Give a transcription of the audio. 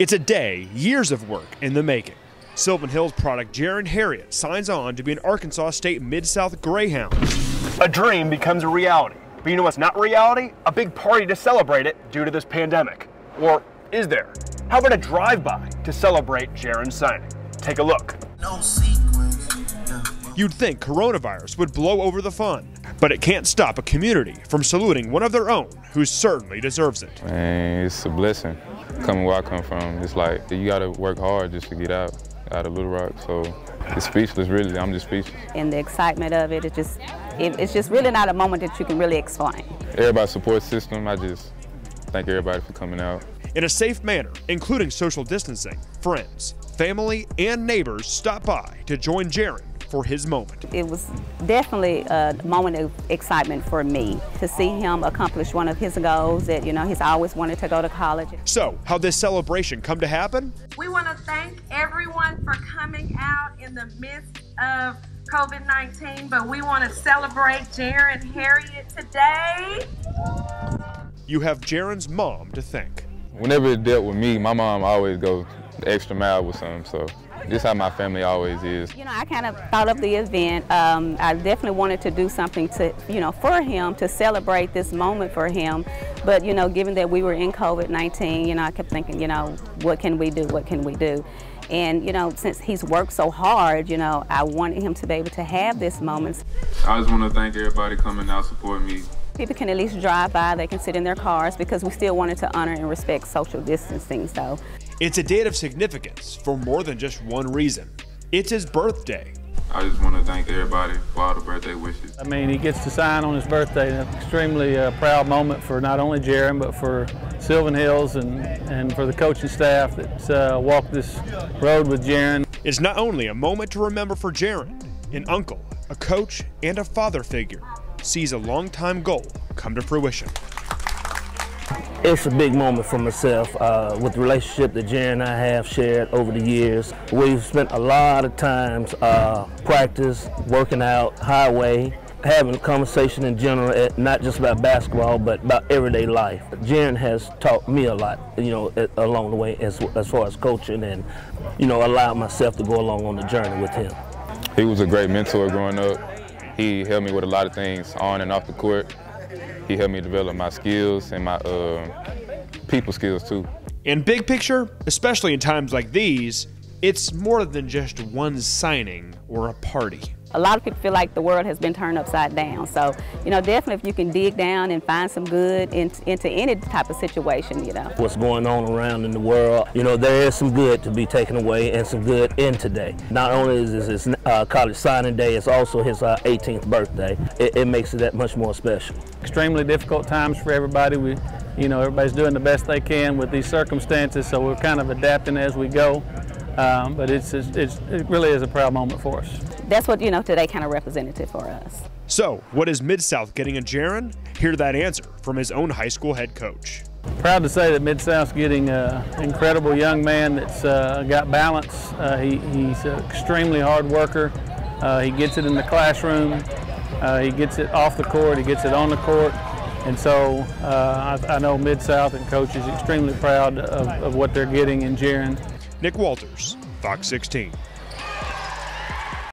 It's a day, years of work in the making. Sylvan Hills product Jaron Harriet signs on to be an Arkansas State Mid South Greyhound. A dream becomes a reality. But you know what's not reality? A big party to celebrate it due to this pandemic. Or is there? How about a drive-by to celebrate Jaron's signing? Take a look. No You'd think coronavirus would blow over the fun, but it can't stop a community from saluting one of their own who certainly deserves it. Man, it's a blessing coming where I come from, it's like you gotta work hard just to get out, out of Little Rock. So it's speechless, really. I'm just speechless. And the excitement of it, it just, it, it's just really not a moment that you can really explain. Everybody's support system, I just thank everybody for coming out. In a safe manner, including social distancing, friends, family, and neighbors stop by to join Jaron for his moment. It was definitely a moment of excitement for me to see him accomplish one of his goals that, you know, he's always wanted to go to college. So, how this celebration come to happen? We want to thank everyone for coming out in the midst of COVID-19, but we want to celebrate Jaron Harriet today. You have Jaron's mom to thank. Whenever it dealt with me, my mom always goes the extra mile with something, so this is how my family always is. You know, I kind of thought of the event. Um, I definitely wanted to do something to, you know, for him to celebrate this moment for him. But you know, given that we were in COVID-19, you know, I kept thinking, you know, what can we do? What can we do? And you know, since he's worked so hard, you know, I wanted him to be able to have this moment. I just want to thank everybody coming out supporting me. People can at least drive by, they can sit in their cars because we still wanted to honor and respect social distancing. So it's a date of significance for more than just one reason. It's his birthday. I just want to thank everybody for all the birthday wishes. I mean, he gets to sign on his birthday. An extremely uh, proud moment for not only Jaron, but for Sylvan Hills and, and for the coaching staff that's uh, walked this road with Jaron. It's not only a moment to remember for Jaron, an uncle, a coach, and a father figure sees a long-time goal come to fruition. It's a big moment for myself uh, with the relationship that Jaron and I have shared over the years. We've spent a lot of times uh, practice, working out, highway, having a conversation in general, not just about basketball, but about everyday life. Jaron has taught me a lot, you know, along the way as, as far as coaching and, you know, allowed myself to go along on the journey with him. He was a great mentor growing up. He helped me with a lot of things on and off the court. He helped me develop my skills and my uh, people skills too. In big picture, especially in times like these, it's more than just one signing or a party. A lot of people feel like the world has been turned upside down. So, you know, definitely if you can dig down and find some good in, into any type of situation, you know. What's going on around in the world, you know, there is some good to be taken away and some good in today. Not only is this his uh, college signing day, it's also his uh, 18th birthday. It, it makes it that much more special. Extremely difficult times for everybody. We, you know, everybody's doing the best they can with these circumstances, so we're kind of adapting as we go. Um, but it's, it's, it really is a proud moment for us. That's what, you know, today kind of representative for us. So, what is Mid-South getting a Jaron? Hear that answer from his own high school head coach. Proud to say that Mid-South's getting an incredible young man that's uh, got balance. Uh, he, he's an extremely hard worker. Uh, he gets it in the classroom. Uh, he gets it off the court. He gets it on the court. And so uh, I, I, know Mid-South and coach is extremely proud of, of what they're getting in Jaron. Nick Walters, Fox 16.